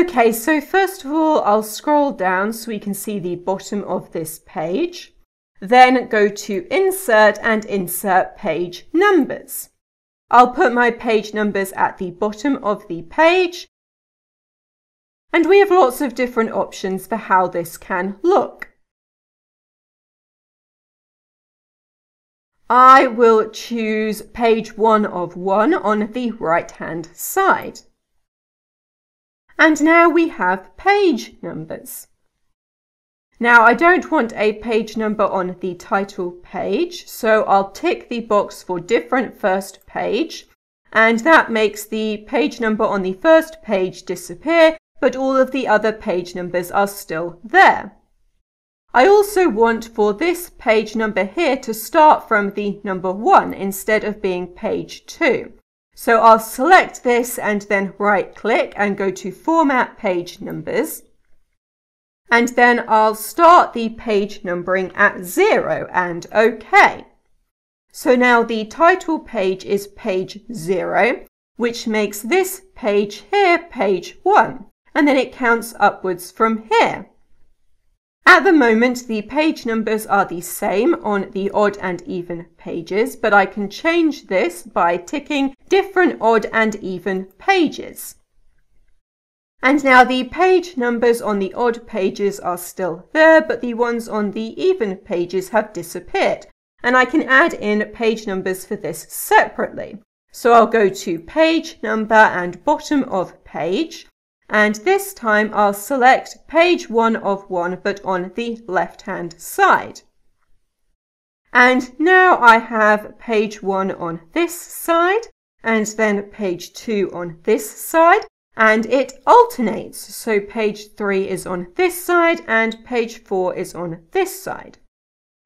Okay, so first of all, I'll scroll down so we can see the bottom of this page. Then go to Insert and insert page numbers. I'll put my page numbers at the bottom of the page. And we have lots of different options for how this can look. I will choose page 1 of 1 on the right hand side. And now we have page numbers. Now I don't want a page number on the title page, so I'll tick the box for different first page, and that makes the page number on the first page disappear, but all of the other page numbers are still there. I also want for this page number here to start from the number 1 instead of being page 2. So I'll select this and then right click and go to Format Page Numbers. And then I'll start the page numbering at 0 and OK. So now the title page is page 0, which makes this page here page 1. And then it counts upwards from here. At the moment, the page numbers are the same on the odd and even pages, but I can change this by ticking different odd and even pages. And now the page numbers on the odd pages are still there, but the ones on the even pages have disappeared. And I can add in page numbers for this separately. So I'll go to page number and bottom of page, and this time I'll select page 1 of 1 but on the left hand side. And now I have page 1 on this side and then page 2 on this side and it alternates. So page 3 is on this side and page 4 is on this side.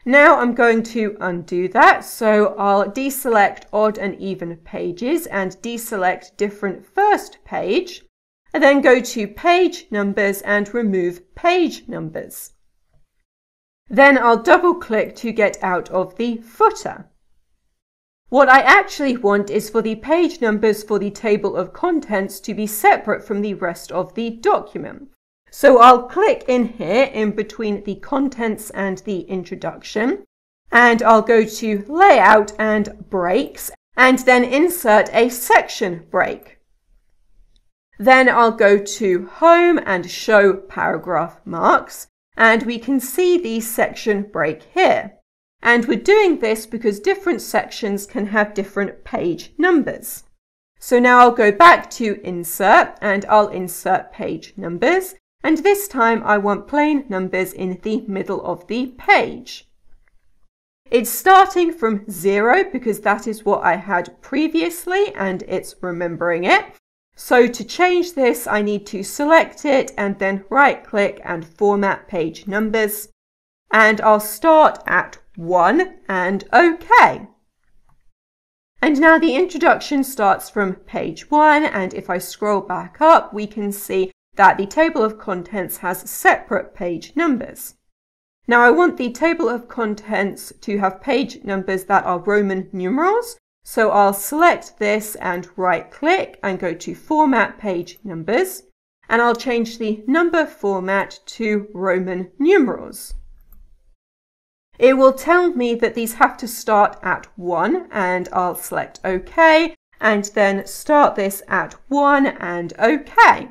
Now I'm going to undo that, so I'll deselect odd and even pages and deselect different first page and then go to page numbers and remove page numbers. Then I'll double click to get out of the footer. What I actually want is for the page numbers for the table of contents to be separate from the rest of the document. So I'll click in here in between the contents and the introduction and I'll go to layout and breaks and then insert a section break. Then I'll go to Home and Show Paragraph Marks, and we can see the section break here. And we're doing this because different sections can have different page numbers. So now I'll go back to Insert and I'll insert page numbers. And this time I want plain numbers in the middle of the page. It's starting from zero because that is what I had previously and it's remembering it. So to change this, I need to select it and then right click and format page numbers. And I'll start at 1 and OK. And now the introduction starts from page 1 and if I scroll back up, we can see that the table of contents has separate page numbers. Now I want the table of contents to have page numbers that are Roman numerals so I'll select this and right click and go to Format Page Numbers and I'll change the number format to Roman numerals. It will tell me that these have to start at 1 and I'll select OK and then start this at 1 and OK.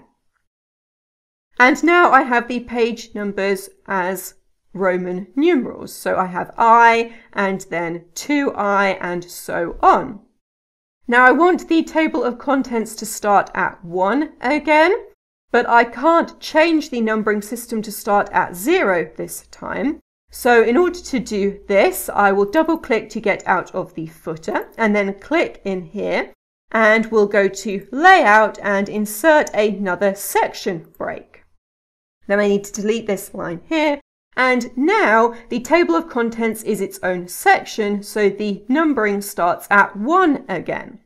And now I have the page numbers as Roman numerals. So I have I and then 2I and so on. Now I want the table of contents to start at 1 again, but I can't change the numbering system to start at 0 this time. So in order to do this, I will double click to get out of the footer and then click in here and we'll go to layout and insert another section break. Then I need to delete this line here and now the table of contents is its own section, so the numbering starts at 1 again.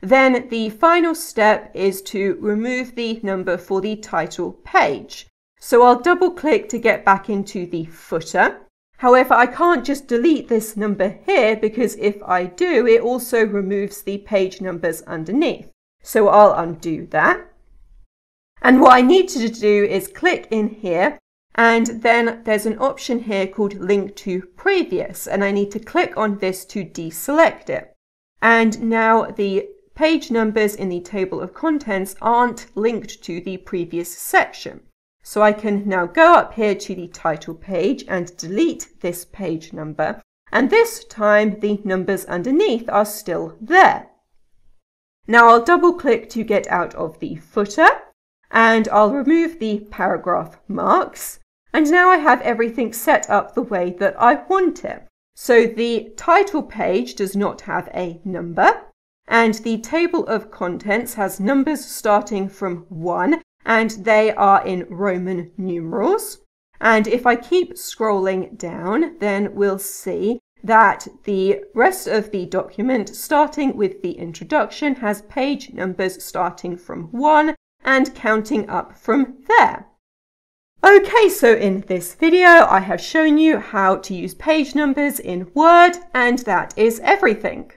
Then the final step is to remove the number for the title page. So I'll double click to get back into the footer. However, I can't just delete this number here because if I do, it also removes the page numbers underneath. So I'll undo that. And what I need to do is click in here and then there's an option here called link to previous and I need to click on this to deselect it. And now the page numbers in the table of contents aren't linked to the previous section. So I can now go up here to the title page and delete this page number. And this time the numbers underneath are still there. Now I'll double click to get out of the footer and I'll remove the paragraph marks. And now I have everything set up the way that I want it. So the title page does not have a number and the table of contents has numbers starting from 1 and they are in Roman numerals. And if I keep scrolling down, then we'll see that the rest of the document, starting with the introduction, has page numbers starting from 1 and counting up from there. Okay, so in this video, I have shown you how to use page numbers in Word, and that is everything.